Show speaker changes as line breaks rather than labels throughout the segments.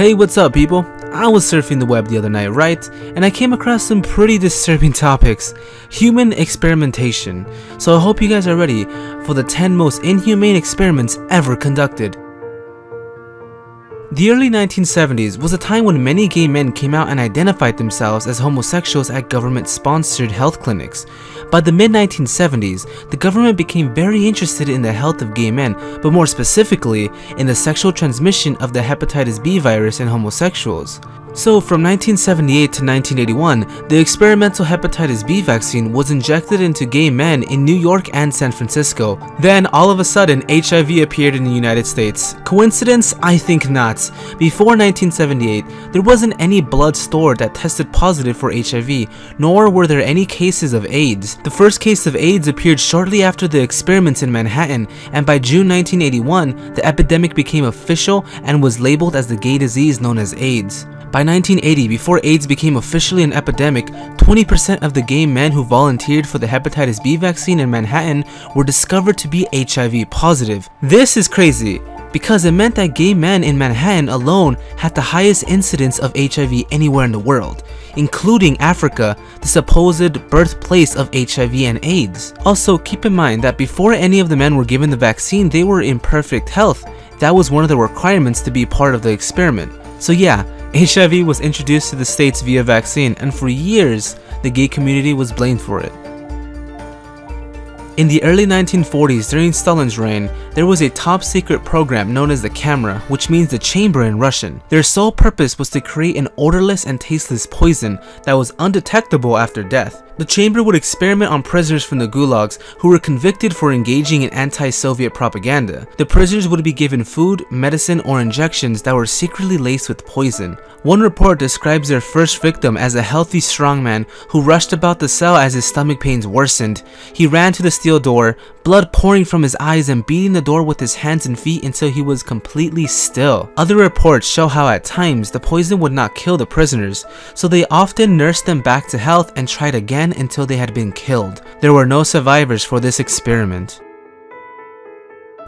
Hey, what's up people? I was surfing the web the other night, right? And I came across some pretty disturbing topics. Human experimentation. So I hope you guys are ready for the 10 most inhumane experiments ever conducted. The early 1970s was a time when many gay men came out and identified themselves as homosexuals at government-sponsored health clinics. By the mid-1970s, the government became very interested in the health of gay men, but more specifically, in the sexual transmission of the hepatitis B virus in homosexuals. So from 1978 to 1981, the experimental hepatitis B vaccine was injected into gay men in New York and San Francisco. Then all of a sudden, HIV appeared in the United States. Coincidence? I think not. Before 1978, there wasn't any blood stored that tested positive for HIV, nor were there any cases of AIDS. The first case of AIDS appeared shortly after the experiments in Manhattan, and by June 1981, the epidemic became official and was labeled as the gay disease known as AIDS. By 1980, before AIDS became officially an epidemic, 20% of the gay men who volunteered for the hepatitis B vaccine in Manhattan were discovered to be HIV positive. This is crazy because it meant that gay men in Manhattan alone had the highest incidence of HIV anywhere in the world, including Africa, the supposed birthplace of HIV and AIDS. Also, keep in mind that before any of the men were given the vaccine, they were in perfect health. That was one of the requirements to be part of the experiment. So yeah, HIV was introduced to the States via vaccine, and for years, the gay community was blamed for it. In the early 1940s, during Stalin's reign, there was a top secret program known as the Kamera, which means the chamber in Russian. Their sole purpose was to create an odorless and tasteless poison that was undetectable after death. The chamber would experiment on prisoners from the gulags who were convicted for engaging in anti-Soviet propaganda. The prisoners would be given food, medicine, or injections that were secretly laced with poison. One report describes their first victim as a healthy strongman who rushed about the cell as his stomach pains worsened. He ran to the steel door, blood pouring from his eyes and beating the door with his hands and feet until he was completely still. Other reports show how at times the poison would not kill the prisoners, so they often nursed them back to health and tried again until they had been killed. There were no survivors for this experiment.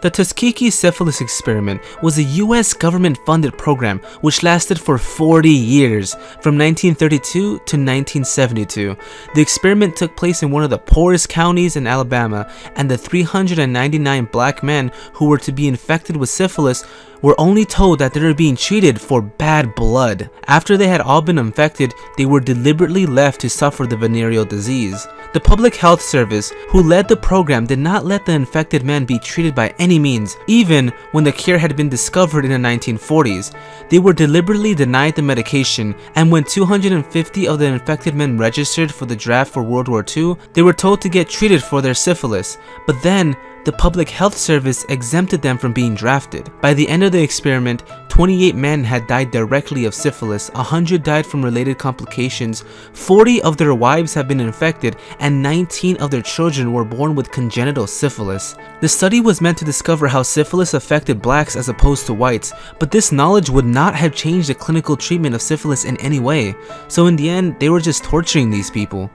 The Tuskegee syphilis experiment was a US government funded program which lasted for 40 years, from 1932 to 1972. The experiment took place in one of the poorest counties in Alabama, and the 399 black men who were to be infected with syphilis were only told that they were being treated for bad blood. After they had all been infected, they were deliberately left to suffer the venereal disease. The Public Health Service, who led the program, did not let the infected men be treated by any means, even when the cure had been discovered in the 1940s. They were deliberately denied the medication, and when 250 of the infected men registered for the draft for World War II, they were told to get treated for their syphilis. But then, the Public Health Service exempted them from being drafted. By the end of the experiment, 28 men had died directly of syphilis, 100 died from related complications, 40 of their wives have been infected, and 19 of their children were born with congenital syphilis. The study was meant to discover how syphilis affected blacks as opposed to whites, but this knowledge would not have changed the clinical treatment of syphilis in any way, so in the end, they were just torturing these people.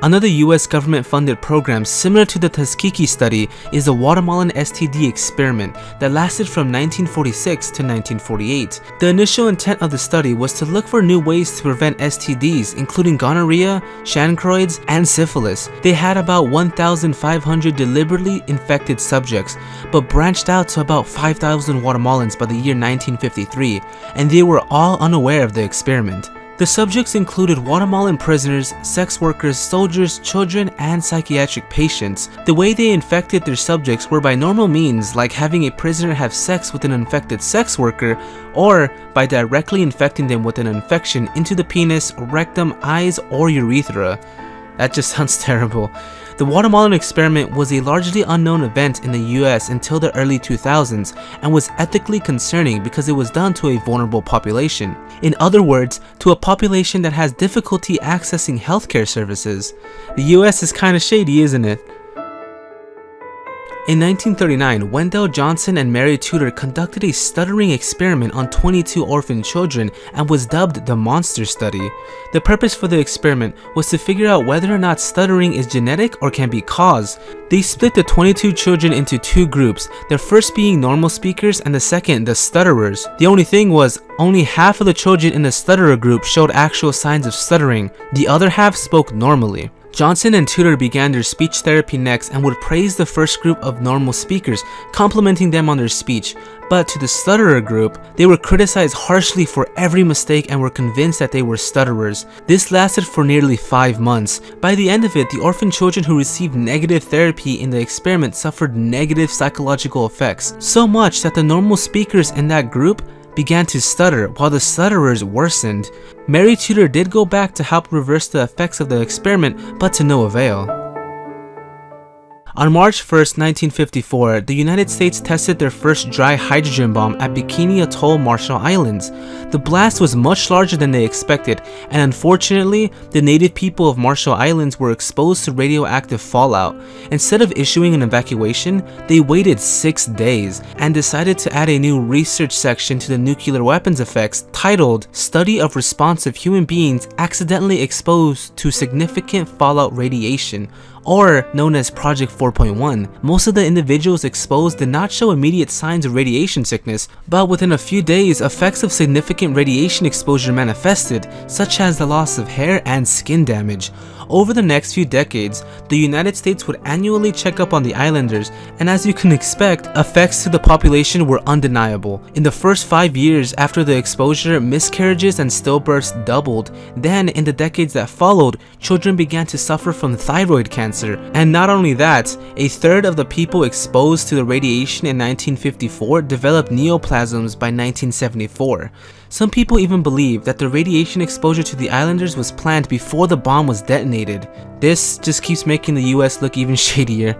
Another US government funded program similar to the Tuskegee study is the Guatemalan STD experiment that lasted from 1946 to 1948. The initial intent of the study was to look for new ways to prevent STDs including gonorrhea, chancroids, and syphilis. They had about 1,500 deliberately infected subjects, but branched out to about 5,000 Guatemalans by the year 1953, and they were all unaware of the experiment. The subjects included Guatemalan prisoners, sex workers, soldiers, children, and psychiatric patients. The way they infected their subjects were by normal means like having a prisoner have sex with an infected sex worker or by directly infecting them with an infection into the penis, rectum, eyes, or urethra. That just sounds terrible. The Guatemalan experiment was a largely unknown event in the US until the early 2000s and was ethically concerning because it was done to a vulnerable population. In other words, to a population that has difficulty accessing healthcare services. The US is kinda shady, isn't it? In 1939, Wendell Johnson and Mary Tudor conducted a stuttering experiment on 22 orphan children and was dubbed the Monster Study. The purpose for the experiment was to figure out whether or not stuttering is genetic or can be caused. They split the 22 children into two groups, the first being normal speakers and the second the stutterers. The only thing was, only half of the children in the stutterer group showed actual signs of stuttering, the other half spoke normally. Johnson and Tudor began their speech therapy next and would praise the first group of normal speakers, complimenting them on their speech. But to the stutterer group, they were criticized harshly for every mistake and were convinced that they were stutterers. This lasted for nearly 5 months. By the end of it, the orphan children who received negative therapy in the experiment suffered negative psychological effects, so much that the normal speakers in that group began to stutter while the stutterers worsened. Mary Tudor did go back to help reverse the effects of the experiment, but to no avail. On March 1, 1954, the United States tested their first dry hydrogen bomb at Bikini Atoll, Marshall Islands. The blast was much larger than they expected, and unfortunately, the native people of Marshall Islands were exposed to radioactive fallout. Instead of issuing an evacuation, they waited six days and decided to add a new research section to the nuclear weapons effects titled Study of Response of Human Beings Accidentally Exposed to Significant Fallout Radiation or known as Project 4.1. Most of the individuals exposed did not show immediate signs of radiation sickness, but within a few days, effects of significant radiation exposure manifested, such as the loss of hair and skin damage. Over the next few decades, the United States would annually check up on the islanders, and as you can expect, effects to the population were undeniable. In the first five years after the exposure, miscarriages and stillbirths doubled. Then, in the decades that followed, children began to suffer from thyroid cancer. And not only that, a third of the people exposed to the radiation in 1954 developed neoplasms by 1974. Some people even believe that the radiation exposure to the islanders was planned before the bomb was detonated. This just keeps making the US look even shadier.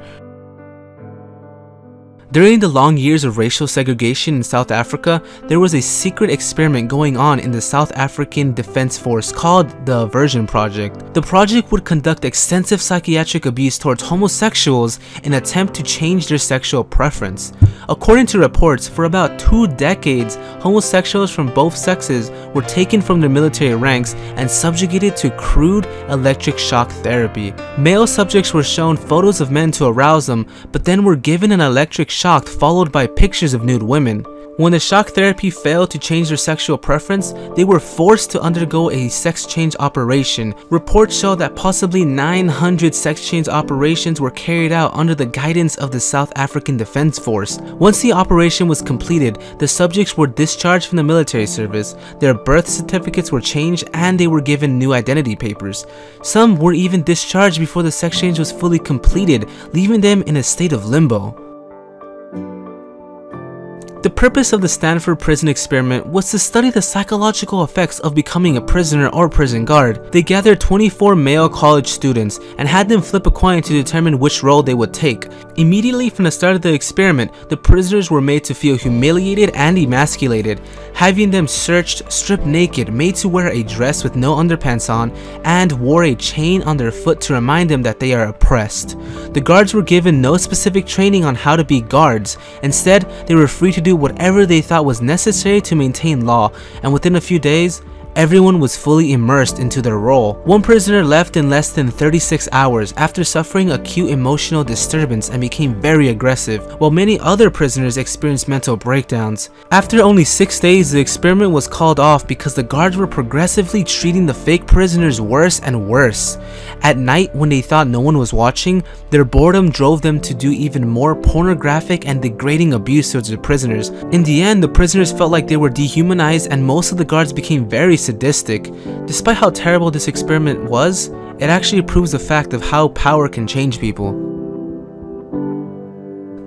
During the long years of racial segregation in South Africa, there was a secret experiment going on in the South African Defense Force called the Aversion Project. The project would conduct extensive psychiatric abuse towards homosexuals in an attempt to change their sexual preference. According to reports, for about two decades, homosexuals from both sexes were taken from their military ranks and subjugated to crude electric shock therapy. Male subjects were shown photos of men to arouse them, but then were given an electric shocked followed by pictures of nude women. When the shock therapy failed to change their sexual preference, they were forced to undergo a sex change operation. Reports show that possibly 900 sex change operations were carried out under the guidance of the South African Defense Force. Once the operation was completed, the subjects were discharged from the military service, their birth certificates were changed, and they were given new identity papers. Some were even discharged before the sex change was fully completed, leaving them in a state of limbo. The purpose of the Stanford prison experiment was to study the psychological effects of becoming a prisoner or prison guard. They gathered 24 male college students and had them flip a coin to determine which role they would take. Immediately from the start of the experiment, the prisoners were made to feel humiliated and emasculated, having them searched, stripped naked, made to wear a dress with no underpants on, and wore a chain on their foot to remind them that they are oppressed. The guards were given no specific training on how to be guards. Instead, they were free to do whatever they thought was necessary to maintain law, and within a few days, everyone was fully immersed into their role. One prisoner left in less than 36 hours after suffering acute emotional disturbance and became very aggressive, while many other prisoners experienced mental breakdowns. After only 6 days, the experiment was called off because the guards were progressively treating the fake prisoners worse and worse. At night, when they thought no one was watching, their boredom drove them to do even more pornographic and degrading abuse towards the prisoners. In the end, the prisoners felt like they were dehumanized and most of the guards became very sadistic. Despite how terrible this experiment was, it actually proves the fact of how power can change people.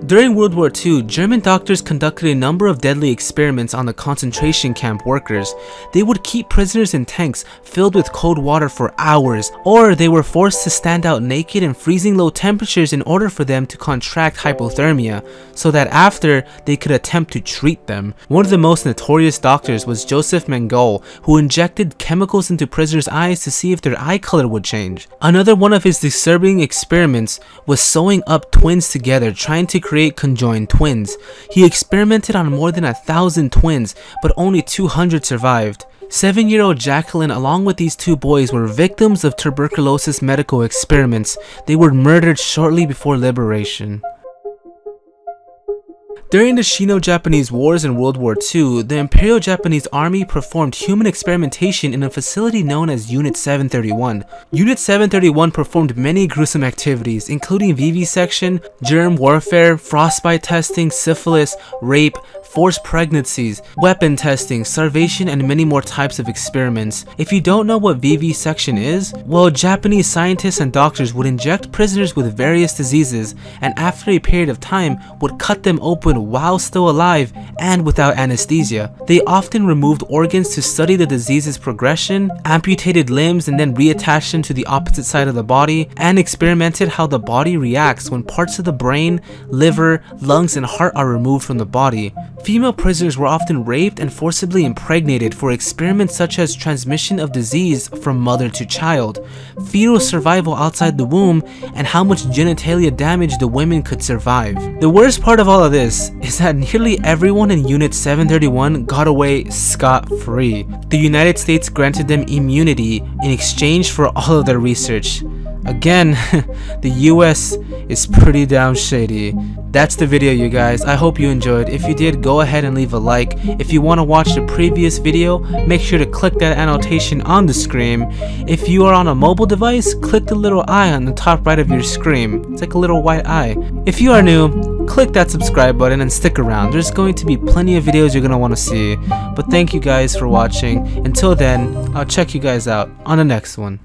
During World War II, German doctors conducted a number of deadly experiments on the concentration camp workers. They would keep prisoners in tanks filled with cold water for hours, or they were forced to stand out naked in freezing low temperatures in order for them to contract hypothermia, so that after, they could attempt to treat them. One of the most notorious doctors was Josef Mengele, who injected chemicals into prisoners' eyes to see if their eye color would change. Another one of his disturbing experiments was sewing up twins together, trying to create conjoined twins. He experimented on more than a thousand twins, but only 200 survived. Seven-year-old Jacqueline along with these two boys were victims of tuberculosis medical experiments. They were murdered shortly before liberation. During the Sino-Japanese Wars and World War II, the Imperial Japanese Army performed human experimentation in a facility known as Unit 731. Unit 731 performed many gruesome activities, including vivisection, germ warfare, frostbite testing, syphilis, rape, forced pregnancies, weapon testing, starvation, and many more types of experiments. If you don't know what vivisection is, well, Japanese scientists and doctors would inject prisoners with various diseases, and after a period of time, would cut them open while still alive and without anesthesia. They often removed organs to study the disease's progression, amputated limbs and then reattached them to the opposite side of the body, and experimented how the body reacts when parts of the brain, liver, lungs, and heart are removed from the body. Female prisoners were often raped and forcibly impregnated for experiments such as transmission of disease from mother to child, fetal survival outside the womb, and how much genitalia damage the women could survive. The worst part of all of this is that nearly everyone in Unit 731 got away scot-free. The United States granted them immunity in exchange for all of their research. Again, the US is pretty damn shady. That's the video you guys, I hope you enjoyed. If you did, go ahead and leave a like. If you want to watch the previous video, make sure to click that annotation on the screen. If you are on a mobile device, click the little eye on the top right of your screen. It's like a little white eye. If you are new, click that subscribe button and stick around. There's going to be plenty of videos you're going to want to see. But thank you guys for watching. Until then, I'll check you guys out on the next one.